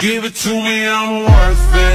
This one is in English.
Give it to me, I'm worth it.